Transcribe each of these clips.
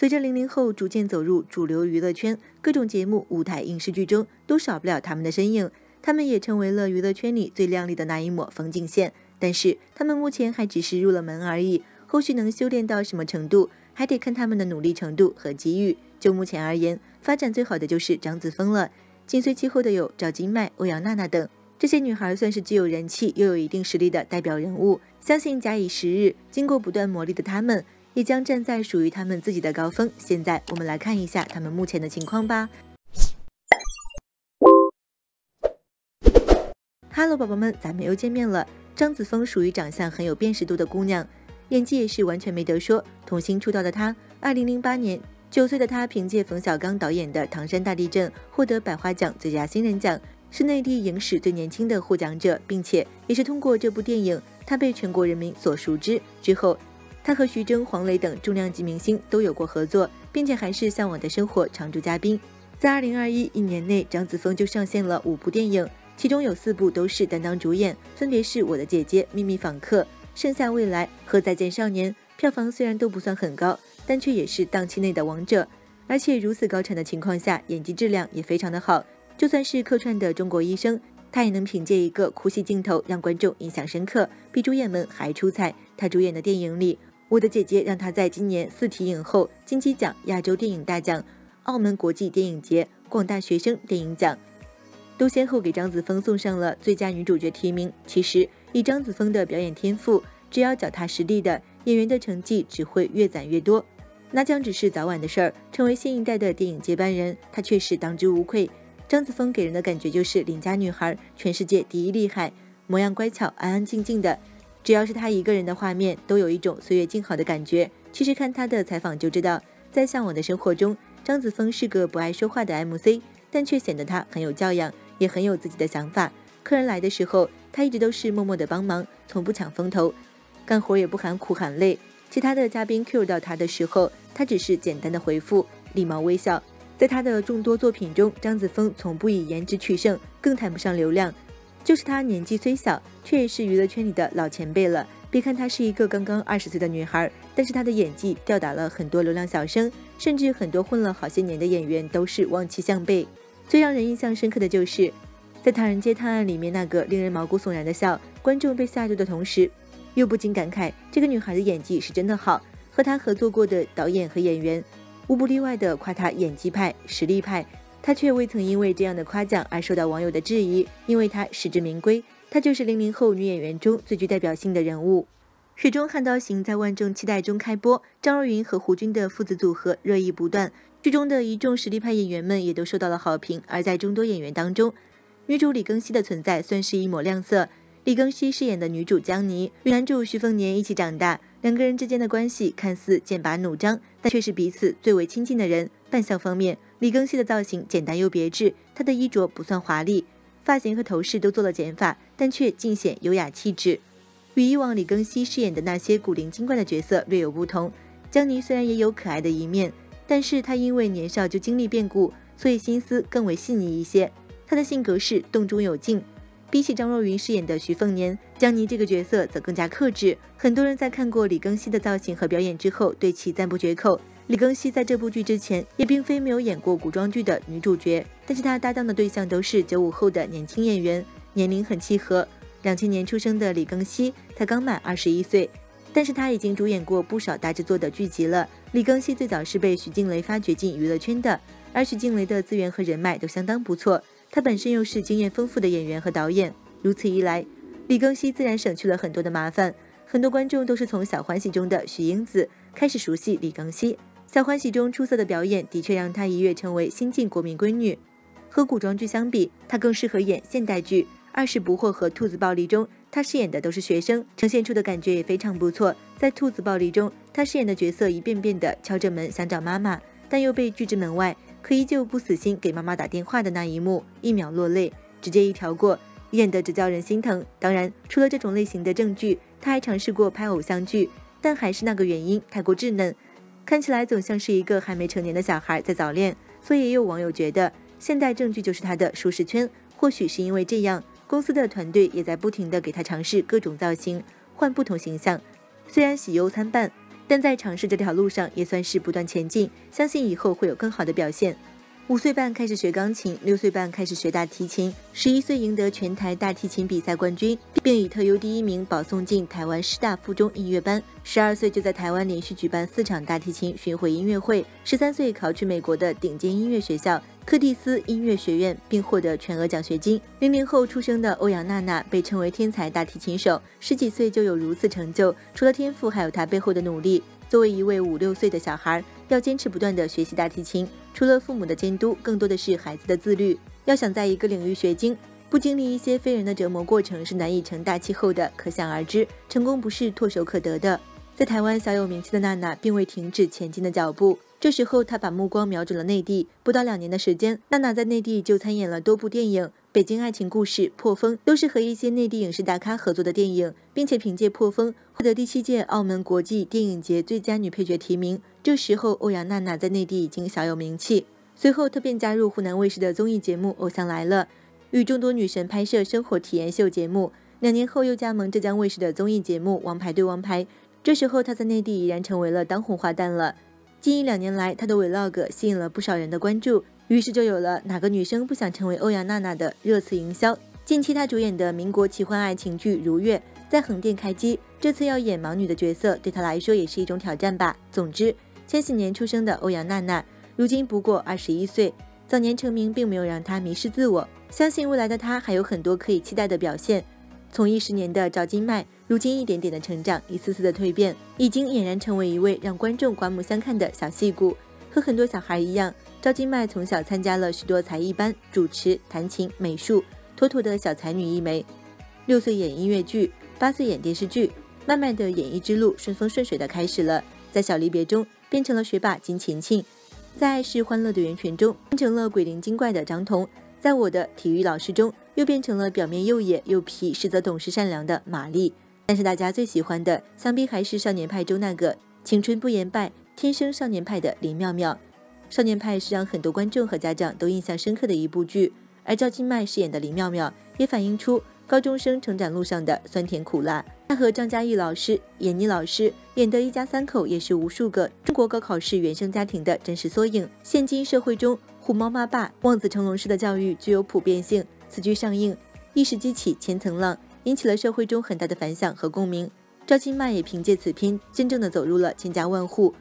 随着零零后逐渐走入主流娱乐圈，各种节目、舞台、影视剧中都少不了他们的身影。他们也成为了娱乐圈里最亮丽的那一抹风景线。但是，他们目前还只是入了门而已，后续能修炼到什么程度，还得看他们的努力程度和机遇。就目前而言，发展最好的就是张子枫了，紧随其后的有赵今麦、欧阳娜娜等。这些女孩算是具有人气又有一定实力的代表人物。相信假以时日，经过不断磨砺的她们。也将站在属于他们自己的高峰。现在我们来看一下他们目前的情况吧。Hello，宝宝们，咱们又见面了。张子枫属于长相很有辨识度的姑娘，演技也是完全没得说。童星出道的她，二零零八年九岁的她凭借冯小刚导演的《唐山大地震》获得百花奖最佳新人奖，是内地影史最年轻的获奖者，并且也是通过这部电影，她被全国人民所熟知。之后。他和徐峥、黄磊等重量级明星都有过合作，并且还是《向往的生活》常驻嘉宾。在二零二一一年内，张子枫就上线了五部电影，其中有四部都是担当主演，分别是《我的姐姐》《秘密访客》《盛夏未来》和《再见少年》。票房虽然都不算很高，但却也是档期内的王者。而且如此高产的情况下，演技质量也非常的好。就算是客串的中国医生，他也能凭借一个哭戏镜头让观众印象深刻，比主演们还出彩。他主演的电影里。我的姐姐让她在今年四提影后金鸡奖、亚洲电影大奖、澳门国际电影节广大学生电影奖，都先后给张子枫送上了最佳女主角提名。其实，以张子枫的表演天赋，只要脚踏实地的演员的成绩只会越攒越多，那将只是早晚的事儿。成为新一代的电影接班人，她确实当之无愧。张子枫给人的感觉就是邻家女孩，全世界第一厉害，模样乖巧，安安静静的。只要是他一个人的画面，都有一种岁月静好的感觉。其实看他的采访就知道，在向往的生活中，张子枫是个不爱说话的 MC，但却显得他很有教养，也很有自己的想法。客人来的时候，他一直都是默默的帮忙，从不抢风头，干活也不喊苦喊累。其他的嘉宾 Q 到他的时候，他只是简单的回复，礼貌微笑。在他的众多作品中，张子枫从不以颜值取胜，更谈不上流量。就是她年纪虽小，却也是娱乐圈里的老前辈了。别看她是一个刚刚二十岁的女孩，但是她的演技吊打了很多流量小生，甚至很多混了好些年的演员都是望其项背。最让人印象深刻的就是在《唐人街探案》里面那个令人毛骨悚然的笑，观众被吓住的同时，又不禁感慨这个女孩的演技是真的好。和她合作过的导演和演员，无不例外的夸她演技派、实力派。她却未曾因为这样的夸奖而受到网友的质疑，因为她实至名归，她就是零零后女演员中最具代表性的人物。《水中悍刀行》在万众期待中开播，张若昀和胡军的父子组合热议不断，剧中的一众实力派演员们也都受到了好评。而在众多演员当中，女主李庚希的存在算是一抹亮色。李庚希饰演的女主江妮与男主徐凤年一起长大，两个人之间的关系看似剑拔弩张，但却是彼此最为亲近的人。扮相方面，李庚希的造型简单又别致，她的衣着不算华丽，发型和头饰都做了减法，但却尽显优雅气质。与以往李庚希饰演的那些古灵精怪的角色略有不同，江妮虽然也有可爱的一面，但是她因为年少就经历变故，所以心思更为细腻一些。她的性格是动中有静。比起张若昀饰演的徐凤年，江妮这个角色则更加克制。很多人在看过李庚希的造型和表演之后，对其赞不绝口。李庚希在这部剧之前也并非没有演过古装剧的女主角，但是她搭档的对象都是九五后的年轻演员，年龄很契合。两千年出生的李庚希，她刚满二十一岁，但是她已经主演过不少大制作的剧集了。李庚希最早是被徐静蕾发掘进娱乐圈的，而徐静蕾的资源和人脉都相当不错，她本身又是经验丰富的演员和导演，如此一来，李庚希自然省去了很多的麻烦。很多观众都是从《小欢喜》中的徐英子开始熟悉李庚希。小欢喜中出色的表演，的确让她一跃成为新晋国民闺女。和古装剧相比，她更适合演现代剧。《二十不惑》和《兔子暴力》中，她饰演的都是学生，呈现出的感觉也非常不错。在《兔子暴力》中，她饰演的角色一遍遍的敲着门想找妈妈，但又被拒之门外，可依旧不死心给妈妈打电话的那一幕，一秒落泪，直接一条过，演的只叫人心疼。当然，除了这种类型的正剧，他还尝试过拍偶像剧，但还是那个原因，太过稚嫩。看起来总像是一个还没成年的小孩在早恋，所以也有网友觉得现代正剧就是他的舒适圈。或许是因为这样，公司的团队也在不停的给他尝试各种造型，换不同形象。虽然喜忧参半，但在尝试这条路上也算是不断前进，相信以后会有更好的表现。五岁半开始学钢琴，六岁半开始学大提琴，十一岁赢得全台大提琴比赛冠军，并以特优第一名保送进台湾师大附中音乐班。十二岁就在台湾连续举办四场大提琴巡回音乐会，十三岁考取美国的顶尖音乐学校柯蒂斯音乐学院，并获得全额奖学金。零零后出生的欧阳娜娜被称为天才大提琴手，十几岁就有如此成就，除了天赋，还有她背后的努力。作为一位五六岁的小孩，要坚持不断的学习大提琴，除了父母的监督，更多的是孩子的自律。要想在一个领域学精，不经历一些非人的折磨过程，是难以成大气候的。可想而知，成功不是唾手可得的。在台湾小有名气的娜娜，并未停止前进的脚步。这时候，她把目光瞄准了内地。不到两年的时间，娜娜在内地就参演了多部电影，《北京爱情故事》《破风》都是和一些内地影视大咖合作的电影，并且凭借《破风》获得第七届澳门国际电影节最佳女配角提名。这时候，欧阳娜娜在内地已经小有名气。随后，她便加入湖南卫视的综艺节目《偶像来了》，与众多女神拍摄生活体验秀节目。两年后，又加盟浙江卫视的综艺节目《王牌对王牌》。这时候，她在内地已然成为了当红花旦了。近一两年来，她的 vlog 吸引了不少人的关注，于是就有了“哪个女生不想成为欧阳娜娜”的热词营销。近期她主演的民国奇幻爱情剧《如月》在横店开机，这次要演盲女的角色，对她来说也是一种挑战吧。总之，千禧年出生的欧阳娜娜，如今不过二十一岁，早年成名并没有让她迷失自我，相信未来的她还有很多可以期待的表现。从一十年的赵今麦，如今一点点的成长，一次次的蜕变，已经俨然成为一位让观众刮目相看的小戏骨。和很多小孩一样，赵今麦从小参加了许多才艺班，主持、弹琴、美术，妥妥的小才女一枚。六岁演音乐剧，八岁演电视剧，慢慢的演艺之路顺风顺水的开始了。在小离别中，变成了学霸金勤勤；在爱是欢乐的源泉中，变成了鬼灵精怪的张彤；在我的体育老师中。又变成了表面又野又皮，实则懂事善良的玛丽。但是大家最喜欢的，想必还是少年派中那个青春不言败、天生少年派的林妙妙。少年派是让很多观众和家长都印象深刻的一部剧，而赵今麦饰演的林妙妙，也反映出高中生成长路上的酸甜苦辣。她和张嘉译老师、闫妮老师演的一家三口，也是无数个中国高考式原生家庭的真实缩影。现今社会中，虎妈妈爸、望子成龙式的教育具有普遍性。此剧上映，一时激起千层浪，引起了社会中很大的反响和共鸣。赵今麦也凭借此片，真正的走入了千家万户。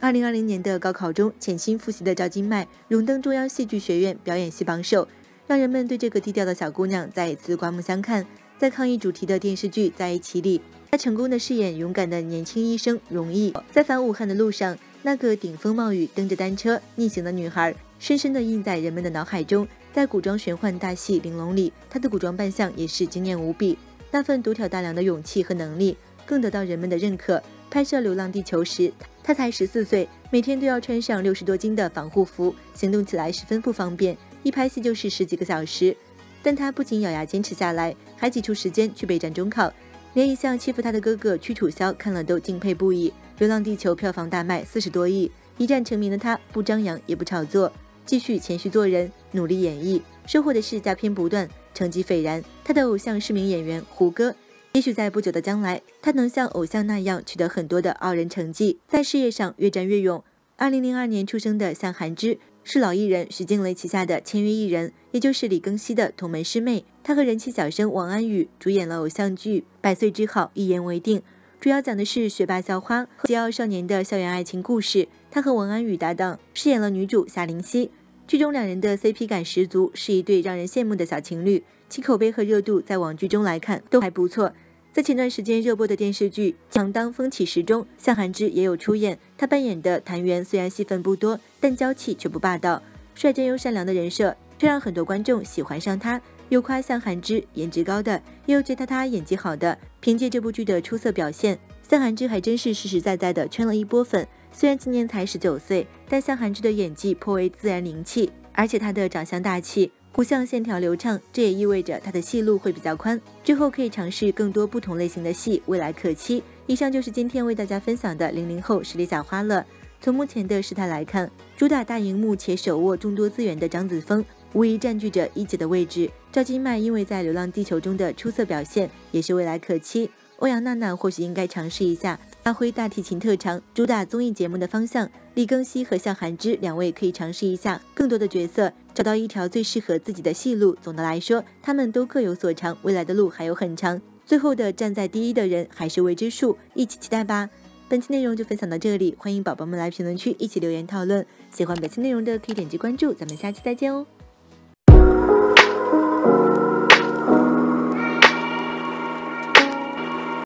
二零二零年的高考中，潜心复习的赵今麦荣登中央戏剧学院表演系榜首，让人们对这个低调的小姑娘再一次刮目相看。在抗疫主题的电视剧《在一起》里，她成功的饰演勇敢的年轻医生容易。在返武汉的路上，那个顶风冒雨蹬着单车逆行的女孩，深深的印在人们的脑海中。在古装玄幻大戏《玲珑》里，她的古装扮相也是惊艳无比。那份独挑大梁的勇气和能力，更得到人们的认可。拍摄《流浪地球》时，她才十四岁，每天都要穿上六十多斤的防护服，行动起来十分不方便。一拍戏就是十几个小时，但她不仅咬牙坚持下来，还挤出时间去备战中考。连一向欺负她的哥哥屈楚萧看了都敬佩不已。《流浪地球》票房大卖四十多亿，一战成名的她不张扬也不炒作。继续谦虚做人，努力演绎，收获的是佳片不断，成绩斐然。他的偶像是名演员胡歌，也许在不久的将来，他能像偶像那样取得很多的傲人成绩，在事业上越战越勇。二零零二年出生的向涵之是老艺人徐静蕾旗下的签约艺人，也就是李庚希的同门师妹。她和人气小生王安宇主演了偶像剧《百岁之好，一言为定》，主要讲的是学霸校花和桀骜少年的校园爱情故事。她和王安宇搭档，饰演了女主夏灵溪。剧中两人的 CP 感十足，是一对让人羡慕的小情侣。其口碑和热度在网剧中来看都还不错。在前段时间热播的电视剧《强当风起时》中，向涵之也有出演。他扮演的谭元虽然戏份不多，但娇气却不霸道，率真又善良的人设却让很多观众喜欢上他。有夸向涵之颜值高的，也有觉得他演技好的。凭借这部剧的出色表现，向涵之还真是实实在在的圈了一波粉。虽然今年才十九岁，但向涵之的演技颇为自然灵气，而且他的长相大气，骨相线条流畅，这也意味着他的戏路会比较宽，之后可以尝试更多不同类型的戏，未来可期。以上就是今天为大家分享的零零后实力小花了。从目前的事态来看，主打大荧幕且手握众多资源的张子枫无疑占据着一姐的位置。赵今麦因为在《流浪地球》中的出色表现，也是未来可期。欧阳娜娜或许应该尝试一下发挥大提琴特长，主打综艺节目的方向。李庚希和向涵之两位可以尝试一下更多的角色，找到一条最适合自己的戏路。总的来说，他们都各有所长，未来的路还有很长。最后的站在第一的人还是未知数，一起期待吧。本期内容就分享到这里，欢迎宝宝们来评论区一起留言讨论。喜欢本期内容的可以点击关注，咱们下期再见哦。